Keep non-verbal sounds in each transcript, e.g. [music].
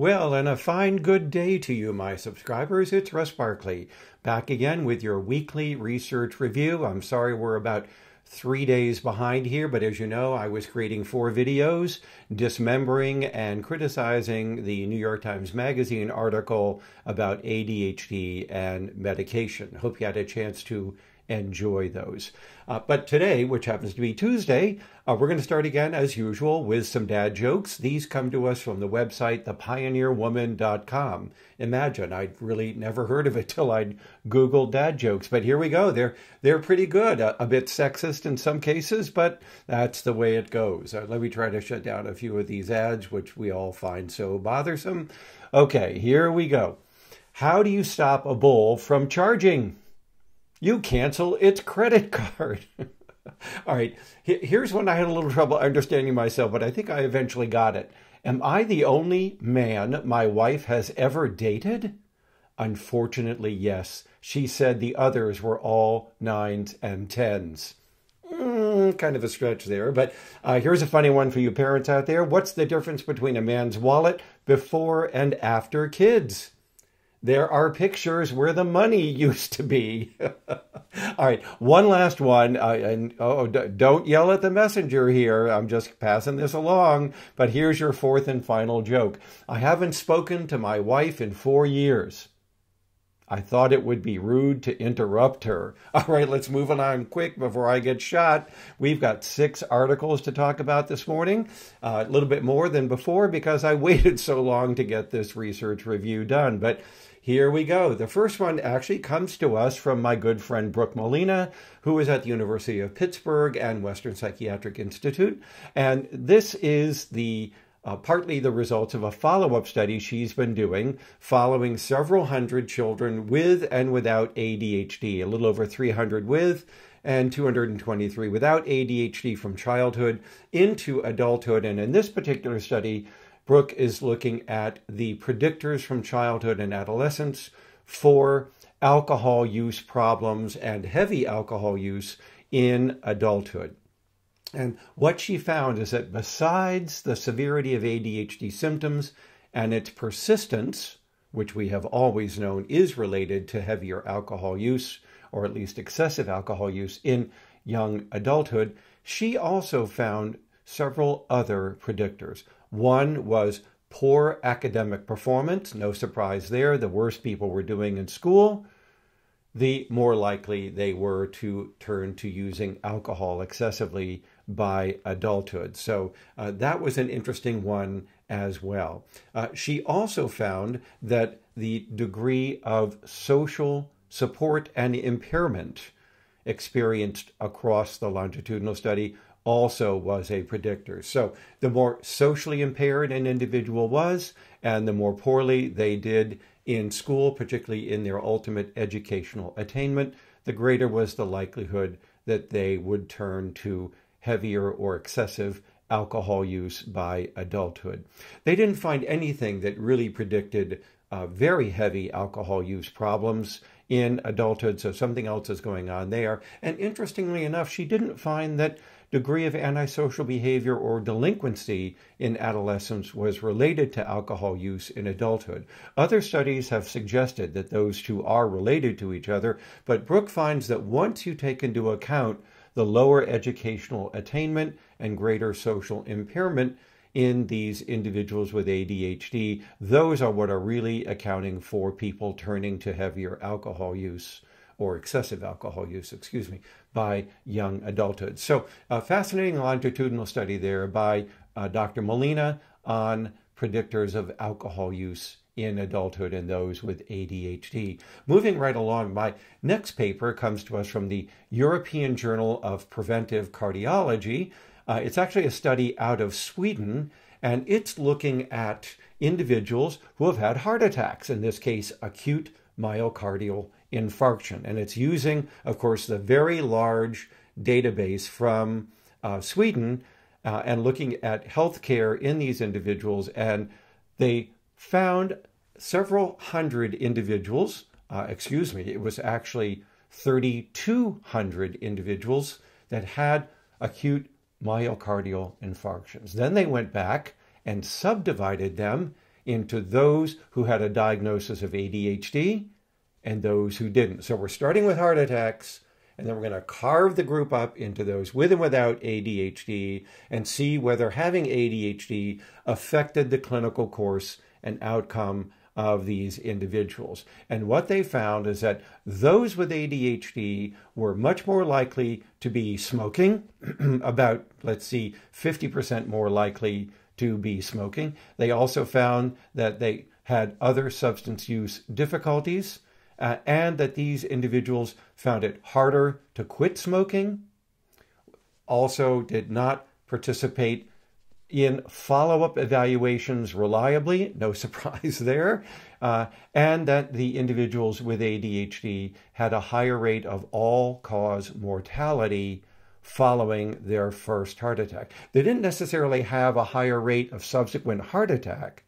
Well, and a fine good day to you, my subscribers. It's Russ Barkley, back again with your weekly research review. I'm sorry we're about three days behind here, but as you know, I was creating four videos dismembering and criticizing the New York Times Magazine article about ADHD and medication. Hope you had a chance to enjoy those. Uh, but today, which happens to be Tuesday, uh, we're going to start again as usual with some dad jokes. These come to us from the website thepioneerwoman.com. Imagine, I'd really never heard of it till I'd Googled dad jokes, but here we go. They're they're pretty good. A, a bit sexist in some cases, but that's the way it goes. Uh, let me try to shut down a few of these ads, which we all find so bothersome. Okay, here we go. How do you stop a bull from charging? You cancel its credit card. [laughs] All right, here's when I had a little trouble understanding myself, but I think I eventually got it. Am I the only man my wife has ever dated? Unfortunately, yes. She said the others were all nines and tens. Mm, kind of a stretch there, but uh, here's a funny one for you parents out there. What's the difference between a man's wallet before and after kids? There are pictures where the money [laughs] used to be. All right, one last one. Uh, and oh, don't yell at the messenger here. I'm just passing this along. But here's your fourth and final joke. I haven't spoken to my wife in four years. I thought it would be rude to interrupt her. [laughs] All right, let's move on quick before I get shot. We've got six articles to talk about this morning, uh, a little bit more than before because I [laughs] waited so long to get this research review done. But here we go. The first one actually comes to us from my good friend Brooke Molina, who is at the University of Pittsburgh and Western Psychiatric Institute. And this is the uh, partly the results of a follow up study she's been doing following several hundred children with and without ADHD, a little over 300 with and 223 without ADHD from childhood into adulthood. And in this particular study, Brooke is looking at the predictors from childhood and adolescence for alcohol use problems and heavy alcohol use in adulthood. And what she found is that besides the severity of ADHD symptoms and its persistence, which we have always known is related to heavier alcohol use, or at least excessive alcohol use in young adulthood, she also found several other predictors. One was poor academic performance, no surprise there. The worse people were doing in school, the more likely they were to turn to using alcohol excessively by adulthood. So uh, that was an interesting one as well. Uh, she also found that the degree of social support and impairment experienced across the longitudinal study also was a predictor. So the more socially impaired an individual was, and the more poorly they did in school, particularly in their ultimate educational attainment, the greater was the likelihood that they would turn to heavier or excessive alcohol use by adulthood. They didn't find anything that really predicted uh, very heavy alcohol use problems in adulthood, so something else is going on there. And interestingly enough, she didn't find that degree of antisocial behavior or delinquency in adolescence was related to alcohol use in adulthood. Other studies have suggested that those two are related to each other, but Brooke finds that once you take into account the lower educational attainment and greater social impairment in these individuals with ADHD, those are what are really accounting for people turning to heavier alcohol use or excessive alcohol use, excuse me, by young adulthood. So, a fascinating longitudinal study there by uh, Dr. Molina on predictors of alcohol use in adulthood and those with ADHD. Moving right along, my next paper comes to us from the European Journal of Preventive Cardiology. Uh, it's actually a study out of Sweden, and it's looking at individuals who have had heart attacks, in this case, acute myocardial infarction. And it's using, of course, the very large database from uh, Sweden uh, and looking at healthcare in these individuals. And they found several hundred individuals, uh, excuse me, it was actually 3,200 individuals that had acute myocardial infarctions. Then they went back and subdivided them into those who had a diagnosis of ADHD and those who didn't. So we're starting with heart attacks, and then we're going to carve the group up into those with and without ADHD and see whether having ADHD affected the clinical course and outcome of these individuals. And what they found is that those with ADHD were much more likely to be smoking, [clears throat] about, let's see, 50% more likely to be smoking. They also found that they had other substance use difficulties uh, and that these individuals found it harder to quit smoking, also did not participate in follow up evaluations reliably, no [laughs] surprise there, uh, and that the individuals with ADHD had a higher rate of all cause mortality following their first heart attack. They didn't necessarily have a higher rate of subsequent heart attack,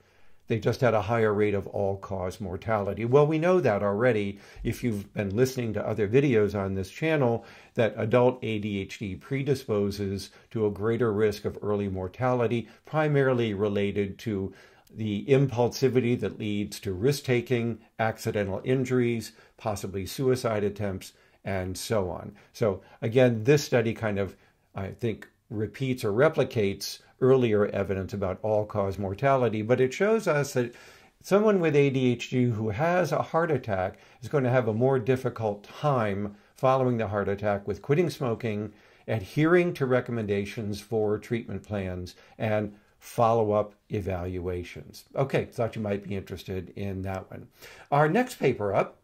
they just had a higher rate of all cause mortality. Well, we know that already if you've been listening to other videos on this channel, that adult ADHD predisposes to a greater risk of early mortality, primarily related to the impulsivity that leads to risk taking, accidental injuries, possibly suicide attempts, and so on. So, again, this study kind of, I think, repeats or replicates earlier evidence about all cause mortality, but it shows us that someone with ADHD who has a heart attack is going to have a more difficult time following the heart attack with quitting smoking, adhering to recommendations for treatment plans, and follow up evaluations. Okay, thought you might be interested in that one. Our next paper up,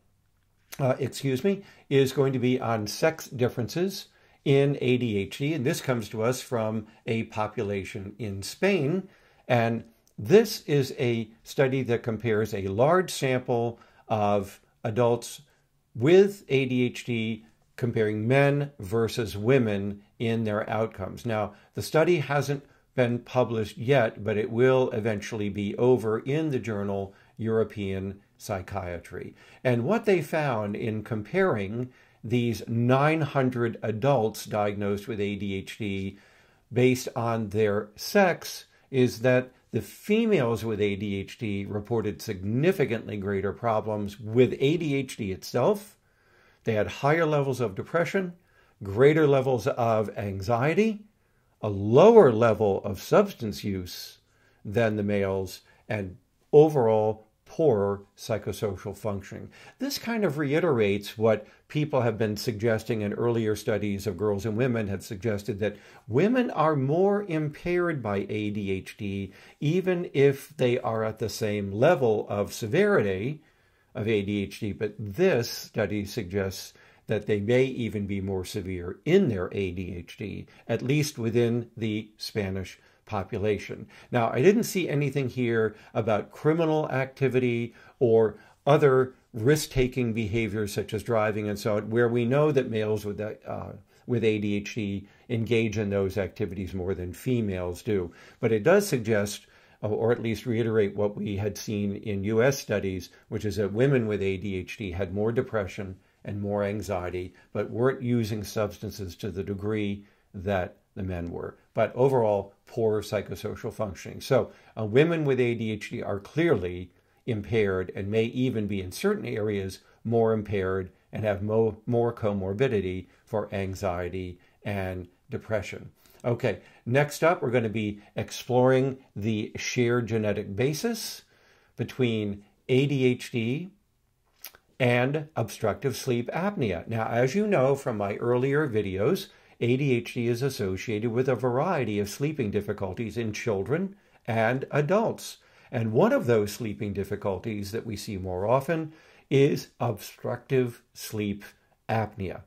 uh, excuse me, is going to be on sex differences in ADHD. And this comes to us from a population in Spain. And this is a study that compares a large sample of adults with ADHD comparing men versus women in their outcomes. Now, the study hasn't been published yet, but it will eventually be over in the journal European Psychiatry. And what they found in comparing these 900 adults diagnosed with ADHD based on their sex is that the females with ADHD reported significantly greater problems with ADHD itself. They had higher levels of depression, greater levels of anxiety, a lower level of substance use than the males, and overall poorer psychosocial functioning. This kind of reiterates what people have been suggesting in earlier studies of girls and women have suggested that women are more impaired by ADHD even if they are at the same level of severity of ADHD. But this study suggests that they may even be more severe in their ADHD, at least within the Spanish population. Now, I didn't see anything here about criminal activity or other risk taking behaviors such as driving and so on, where we know that males with, uh, with ADHD engage in those activities more than females do. But it does suggest, or at least reiterate what we had seen in US studies, which is that women with ADHD had more depression and more anxiety, but weren't using substances to the degree that the men were. But overall, poor psychosocial functioning. So, uh, women with ADHD are clearly impaired and may even be in certain areas more impaired and have mo- more comorbidity for anxiety and depression. Okay, next up, we're going to be exploring the shared genetic basis between ADHD and obstructive sleep apnea. Now, as you know from my earlier videos, ADHD is associated with a variety of sleeping difficulties in children and adults. And one of those sleeping difficulties that we see more often is obstructive sleep apnea.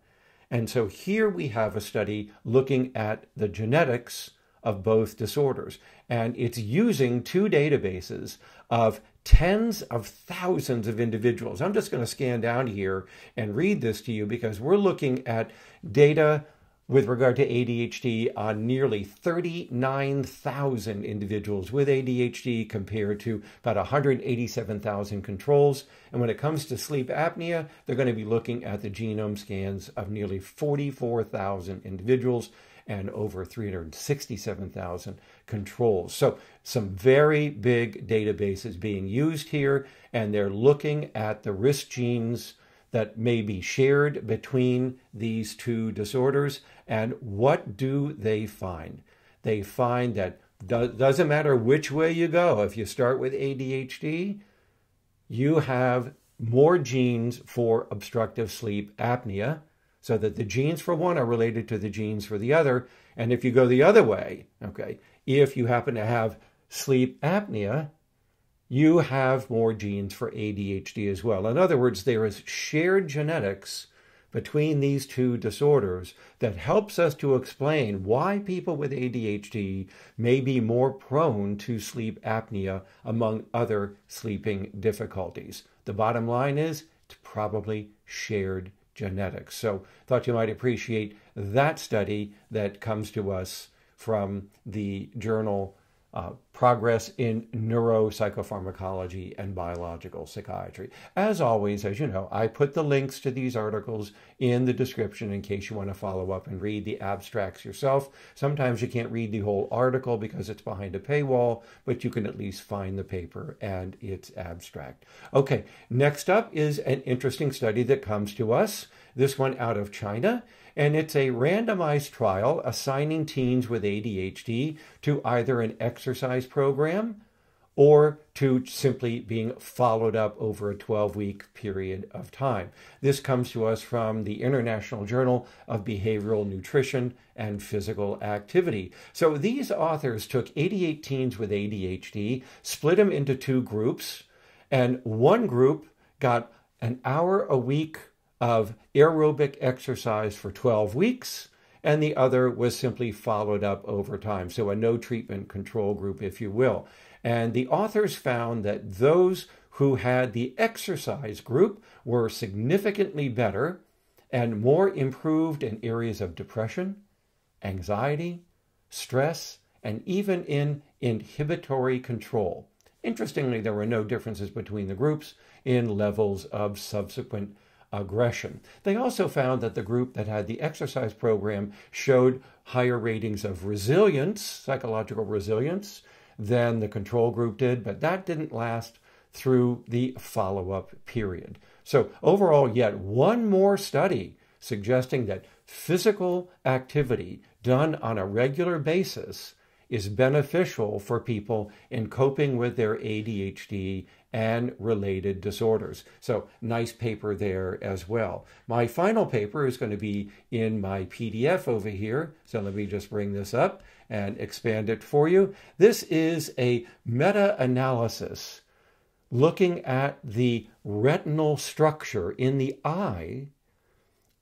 And so here we have a study looking at the genetics of both disorders. And it's using two databases of tens of thousands of individuals. I'm just going to scan down here and read this to you because we're looking at data with regard to ADHD on nearly 39,000 individuals with ADHD compared to about 187,000 controls. And when it comes to sleep apnea, they're going to be looking at the genome scans of nearly 44,000 individuals. and over 367,000 controls. So, some very big databases being used here, and they're looking at the risk genes that may be shared between these two disorders. And what do they find? They find that do- doesn't matter which way you go. If you start with ADHD, you have more genes for obstructive sleep apnea, so that the genes for one are related to the genes for the other. And if you go the other way, okay, if you happen to have sleep apnea, you have more genes for ADHD as well. In other words, there is shared genetics between these two disorders that helps us to explain why people with ADHD may be more prone to sleep apnea among other sleeping difficulties. The bottom line is it's probably shared genetics. So, thought you might appreciate that study that comes to us from the journal uh, progress in neuropsychopharmacology and biological psychiatry. As always, as you know, I put the links to these articles in the description in case you want to follow up and read the abstracts yourself. Sometimes you can't read the whole article because it's behind a paywall, but you can at least find the paper and its abstract. Okay, next up is an interesting study that comes to us, this one out of China and it's a randomized trial assigning teens with ADHD to either an exercise program or to simply being followed up over a 12 week period of time. This comes to us from the International Journal of Behavioral Nutrition and Physical Activity. So these authors took 88 teens with ADHD, split them into two groups, and one group got an hour a week of aerobic exercise for 12 weeks, and the other was simply followed up over time. So, a no treatment control group, if you will. And the authors found that those who had the exercise group were significantly better and more improved in areas of depression, anxiety, stress, and even in inhibitory control. Interestingly, there were no differences between the groups in levels of subsequent aggression. They also found that the group that had the exercise program showed higher ratings of resilience, psychological resilience, than the control group did, but that didn't last through the follow up period. So, overall, yet one more study suggesting that physical activity done on a regular basis is beneficial for people in coping with their ADHD and related disorders. So, nice paper there as well. My final paper is going to be in my PDF over here. So, let me just bring this up and expand it for you. This is a meta analysis looking at the retinal structure in the eye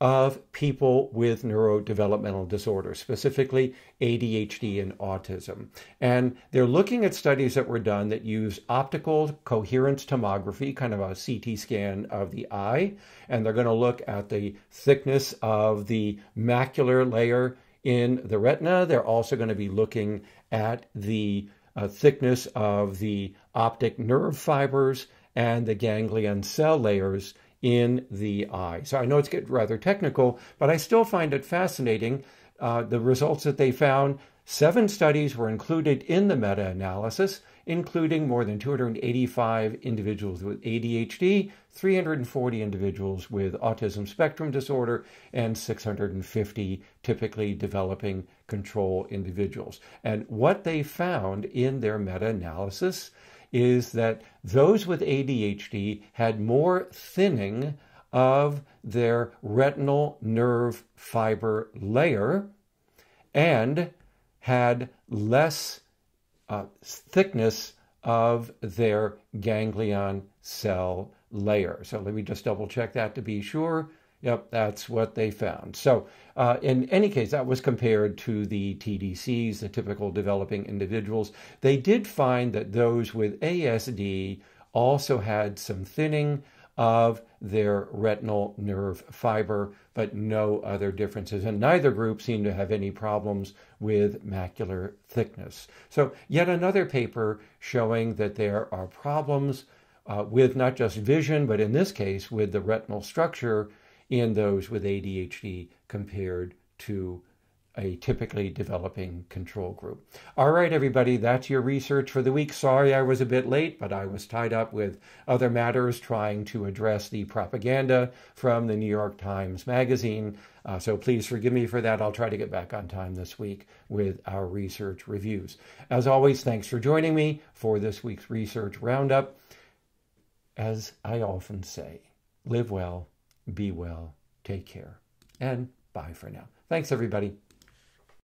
of people with neurodevelopmental disorders, specifically ADHD and autism. And they're looking at studies that were done that use optical coherence tomography, kind of a CT scan of the eye, and they're going to look at the thickness of the macular layer in the retina. They're also going to be looking at the uh, thickness of the optic nerve fibers and the ganglion cell layers in the eye. So I know it's getting rather technical, but I still find it fascinating. Uh, the results that they found seven studies were included in the meta analysis, including more than 285 individuals with ADHD, 340 individuals with autism spectrum disorder, and 650 typically developing control individuals. And what they found in their meta analysis is that those with ADHD had more thinning of their retinal nerve fiber layer and had less uh, thickness of their ganglion cell layer. So let me just double check that to be sure. Yep, that's what they found. So, uh, in any case, that was compared to the TDCs, the typical developing individuals. They did find that those with ASD also had some thinning of their retinal nerve fiber, but no other differences. And neither group seemed to have any problems with macular thickness. So, yet another paper showing that there are problems uh, with not just vision, but in this case, with the retinal structure in those with ADHD compared to a typically developing control group. All right, everybody, that's your research for the week. Sorry I was a bit late, but I was tied up with other matters trying to address the propaganda from the New York Times Magazine. Uh, so please forgive me for that. I'll try to get back on time this week with our research reviews. As always, thanks for joining me for this week's research roundup. As I often say, live well, be well, take care, and bye for now. Thanks, everybody.